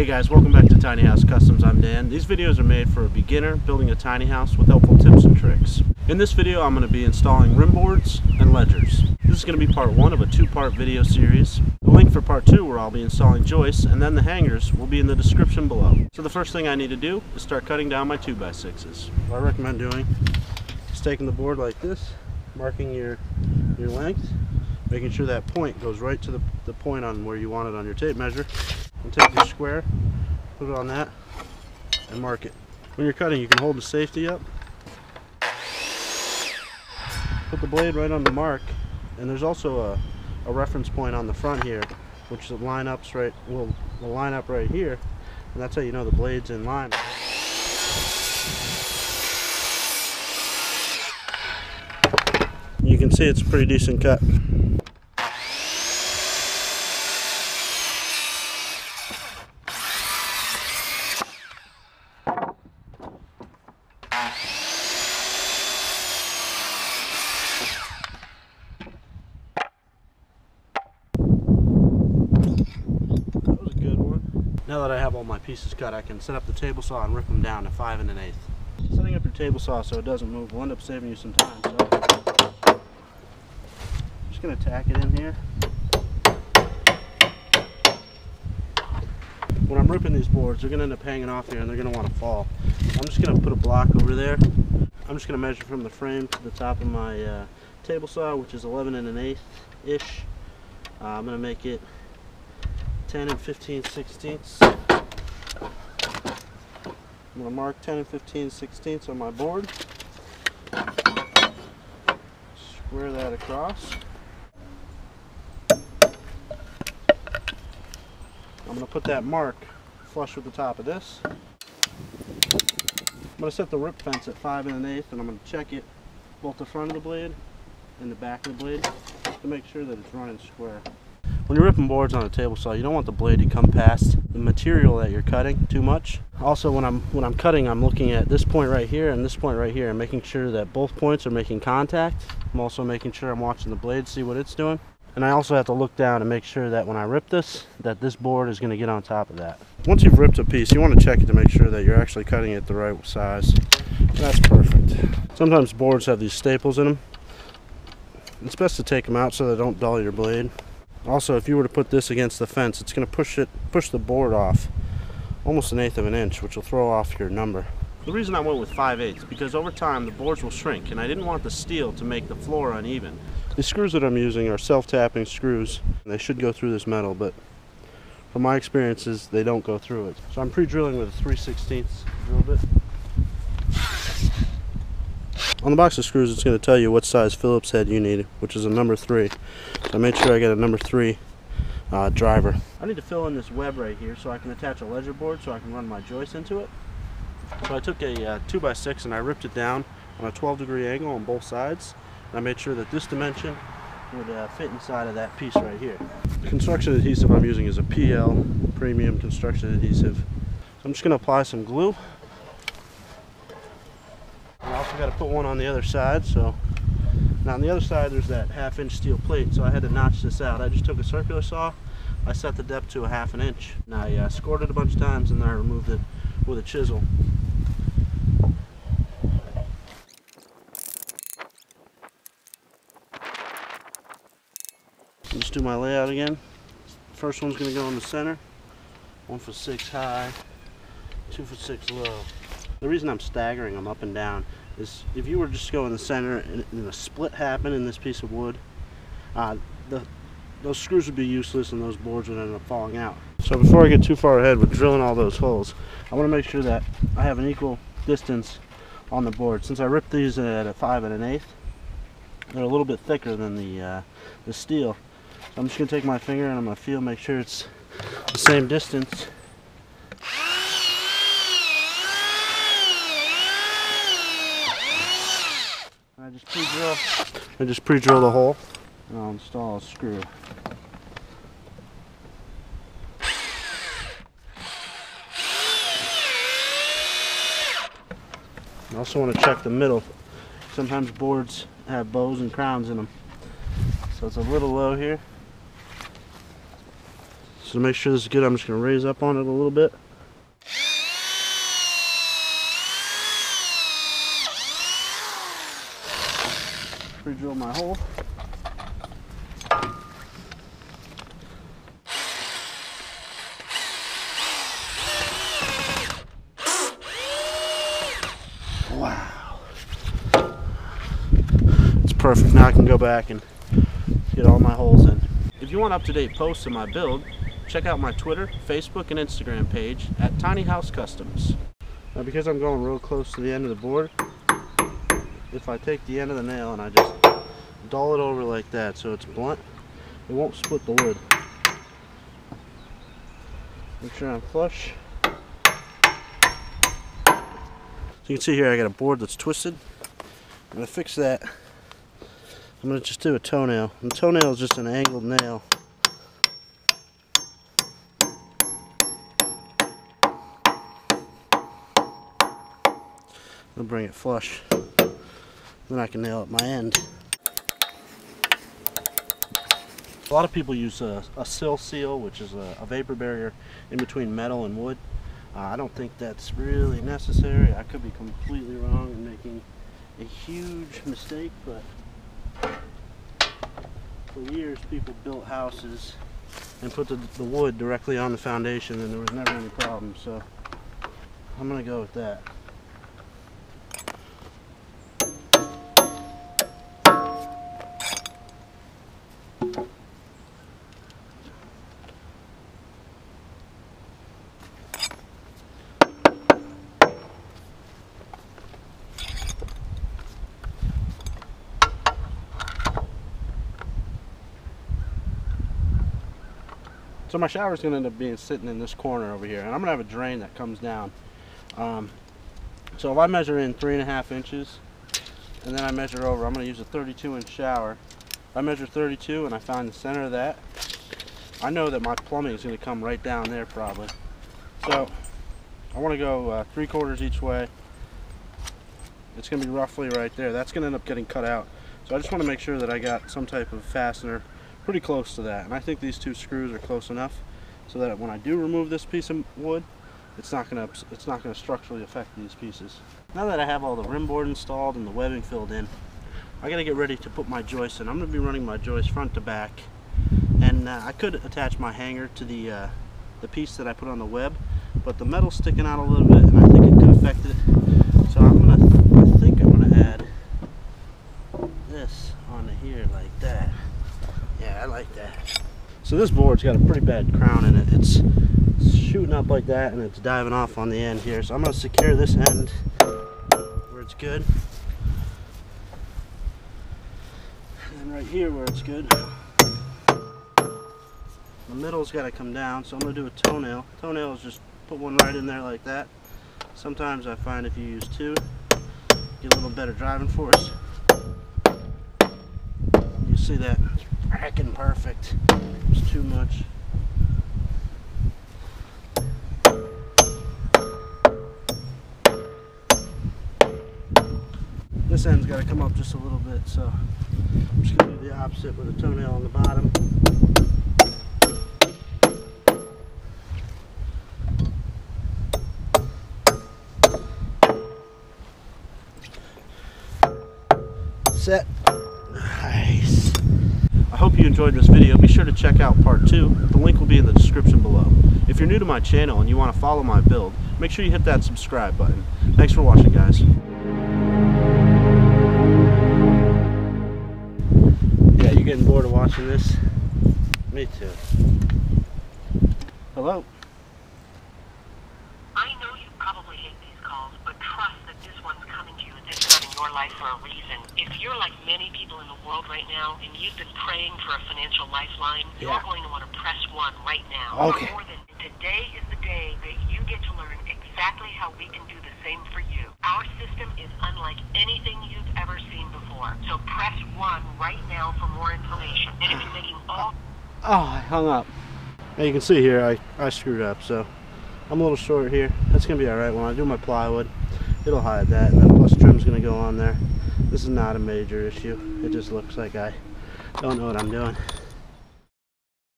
Hey guys, welcome back to Tiny House Customs. I'm Dan. These videos are made for a beginner building a tiny house with helpful tips and tricks. In this video, I'm going to be installing rim boards and ledgers. This is going to be part one of a two-part video series. The link for part two, where I'll be installing joists, and then the hangers, will be in the description below. So the first thing I need to do is start cutting down my 2x6s. What I recommend doing is taking the board like this, marking your, your length, making sure that point goes right to the, the point on where you want it on your tape measure, and take your square, put it on that, and mark it. When you're cutting, you can hold the safety up, put the blade right on the mark, and there's also a, a reference point on the front here, which the line ups right will, will line up right here, and that's how you know the blade's in line. You can see it's a pretty decent cut. That was a good one. Now that I have all my pieces cut, I can set up the table saw and rip them down to five and an eighth. Setting up your table saw so it doesn't move will end up saving you some time. So, just gonna tack it in here. When I'm ripping these boards, they're gonna end up hanging off here and they're gonna want to fall. I'm just gonna put a block over there. I'm just gonna measure from the frame to the top of my uh, table saw, which is 11 and an eighth ish. Uh, I'm gonna make it 10 and 15 sixteenths. I'm gonna mark 10 and 15 sixteenths on my board. Square that across. I'm gonna put that mark flush with the top of this. I'm gonna set the rip fence at 5 and an eighth and I'm gonna check it both the front of the blade and the back of the blade to make sure that it's running square. When you're ripping boards on a table saw, you don't want the blade to come past the material that you're cutting too much. Also, when I'm when I'm cutting, I'm looking at this point right here and this point right here and making sure that both points are making contact. I'm also making sure I'm watching the blade, see what it's doing. And I also have to look down and make sure that when I rip this, that this board is going to get on top of that. Once you've ripped a piece, you want to check it to make sure that you're actually cutting it the right size. That's perfect. Sometimes boards have these staples in them. It's best to take them out so they don't dull your blade. Also, if you were to put this against the fence, it's going to push it, push the board off almost an eighth of an inch, which will throw off your number. The reason I went with 5 eighths because over time the boards will shrink, and I didn't want the steel to make the floor uneven. The screws that I'm using are self-tapping screws. They should go through this metal, but from my experiences, they don't go through it. So I'm pre-drilling with a 3 16 drill bit. On the box of screws, it's going to tell you what size Phillips head you need, which is a number 3. So I made sure I get a number 3 uh, driver. I need to fill in this web right here so I can attach a ledger board so I can run my joist into it. So I took a uh, 2x6 and I ripped it down on a 12 degree angle on both sides. And I made sure that this dimension would uh, fit inside of that piece right here. The construction adhesive I'm using is a PL premium construction adhesive. So I'm just going to apply some glue. Got to put one on the other side. So now on the other side there's that half inch steel plate. So I had to notch this out. I just took a circular saw. I set the depth to a half an inch. And I uh, scored it a bunch of times and then I removed it with a chisel. Just do my layout again. First one's gonna go in the center. One foot six high, two foot six low. The reason I'm staggering them up and down is if you were just to go in the center and, and a split happened in this piece of wood, uh, the those screws would be useless and those boards would end up falling out. So before I get too far ahead with drilling all those holes, I want to make sure that I have an equal distance on the board. Since I ripped these at a five and an eighth, they're a little bit thicker than the uh, the steel. So I'm just gonna take my finger and I'm gonna feel, make sure it's the same distance. And I just pre-drill. I just pre-drill the hole, and I'll install a screw. I also want to check the middle. Sometimes boards have bows and crowns in them. So it's a little low here. So to make sure this is good, I'm just going to raise up on it a little bit. My hole. Wow. It's perfect. Now I can go back and get all my holes in. If you want up-to-date posts of my build, check out my Twitter, Facebook, and Instagram page at Tiny House Customs. Now because I'm going real close to the end of the board, if I take the end of the nail and I just dull it over like that so it's blunt, it won't split the wood. Make sure I'm flush. So you can see here I got a board that's twisted. I'm going to fix that. I'm going to just do a toenail. And the toenail is just an angled nail. I'll bring it flush. Then I can nail up my end. A lot of people use a, a sill seal, which is a, a, vapor barrier in between metal and wood. Uh, I don't think that's really necessary. I could be completely wrong and making a huge mistake, but for years people built houses and put the, the wood directly on the foundation and there was never any problem. So I'm going to go with that. So my shower is going to end up being sitting in this corner over here. And I'm going to have a drain that comes down. Um, so if I measure in three and a half inches, and then I measure over, I'm going to use a 32 inch shower. I measure 32 and I find the center of that, I know that my plumbing is going to come right down there probably. So I want to go uh, three quarters each way. It's going to be roughly right there. That's going to end up getting cut out. So I just want to make sure that I got some type of fastener pretty close to that. And I think these two screws are close enough so that when I do remove this piece of wood, it's not gonna it's not gonna structurally affect these pieces. Now that I have all the rim board installed and the webbing filled in, I gotta get ready to put my joists in. I'm gonna be running my joist front to back, and uh, I could attach my hanger to the uh, the piece that I put on the web, but the metal's sticking out a little bit, and I think it could affect it. So I'm gonna I think I'm gonna add this onto here like that. Yeah, I like that. So this board's got a pretty bad crown in it. It's shooting up like that and it's diving off on the end here. So I'm to secure this end where it's good. And right here where it's good. The middle's got to come down, so I'm to do a toenail. Toenail is just put one right in there like that. Sometimes I find if you use two, get a little better driving force. You see that heckin' perfect. It's too much. This end's got to come up just a little bit, so I'm just going to do the opposite with a toenail on the bottom. Set hope you enjoyed this video. Be sure to check out part two. The link will be in the description below. If you're new to my channel and you want to follow my build, make sure you hit that subscribe button. Thanks for watching, guys. Yeah, you getting bored of watching this? Me too. Hello? I know you probably hate these calls, but trust that this one's coming to you this time in your life for a reason. If you're like many people in the world right now and you've been praying for a financial lifeline, Yeah. you're going to want to press one right now. Okay. More than today is the day that you get to learn exactly how we can do the same for you. Our system is unlike anything you've ever seen before. So press one right now for more information. And if you're making all Oh, I hung up. Now you can see here, I, I screwed up, so I'm a little short here. That's going to be alright when I do my plywood. It'll hide that, and then plus to go on there. This is not a major issue. It just looks like I don't know what I'm doing.